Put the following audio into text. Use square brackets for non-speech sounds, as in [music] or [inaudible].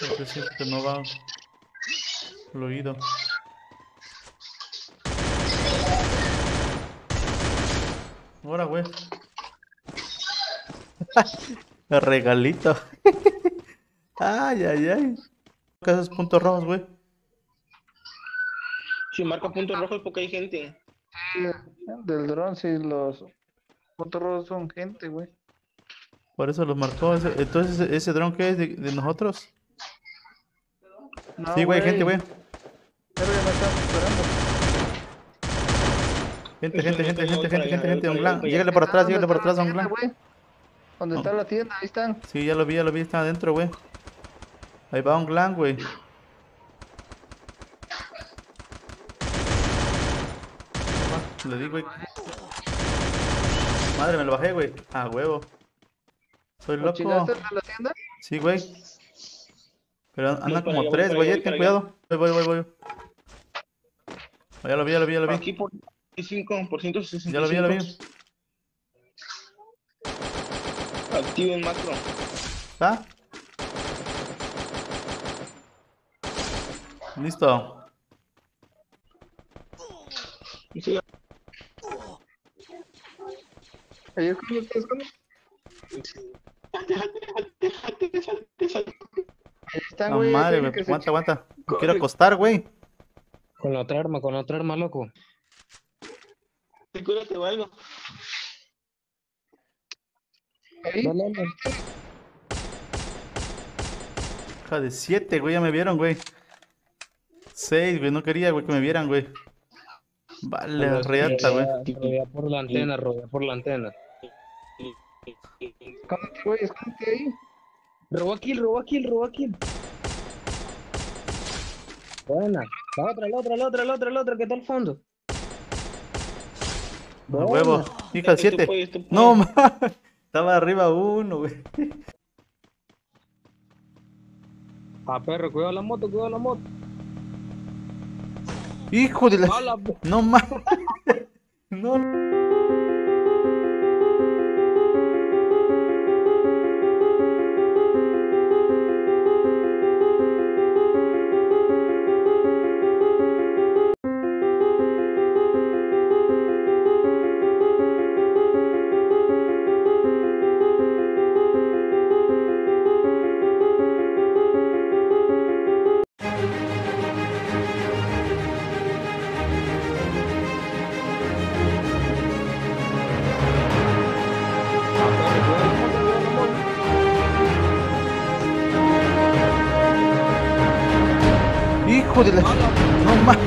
Porque siento que no va fluido. Ahora, güey. [laughs] El regalito. [laughs] ay, ay, ay. ¿Qué haces puntos rojos, güey? Si marca puntos rojos porque hay gente. Sí, del dron, sí, los puntos rojos son gente, güey. Por eso los marcó. ese- Entonces, ¿ese, dron qué es de, de nosotros? No, sí, güey, gente, güey. Pero ya me están esperando. Gente, gente, gente, te gente, gente, gente, gente, voy Llégale allá. por atrás, ¿Dónde llégale por atrás tienda, güey? ¿Dónde está la tienda? Ahí están. Sí, ya lo vi, ya lo vi, está adentro, güey. Ahí va un clan, güey. Ah, Le di, güey. Madre, me lo bajé, güey. Ah, huevo. Soy ¿Lo loco. chingaste de la tienda? Sí, güey. Pero andan para como allá, tres, güey. eh, Ten cuidado. Voy, voy, voy, voy. Oh, Ya lo vi, ya lo vi, ya lo vi. Aquí por 5 por 165. Ya lo vi, ya lo vi. Activo en macro. ¿Está? Listo. Sí, Ahí es cuando estás con- Ahí están, No madre, se Aguanta, aguanta. [laughs] Me quiero acostar, güey. Con la otra arma, con la otra arma, loco. Cuídate o algo. Ahí. Dale, dale. Hija de siete, güey. Ya me vieron, güey. Seis, güey. No quería, güey, que me vieran, güey. Vale, reata, güey. Rodea por la antena, rodea por la antena. Escóndete, güey, escóndete ahí. Robó kill, robó kill, robó kill. Buena. La otra, la otra, la otra, la otra, la otra, que está al fondo. A huevo. Hija de Tú siete. puedes, tú No, puedes. ma. [laughs] Estaba arriba uno, güey. Ah, perro, cuidado la moto, cuidado la moto. Hijo de la. No más. [laughs] No. Hijo de la. No más.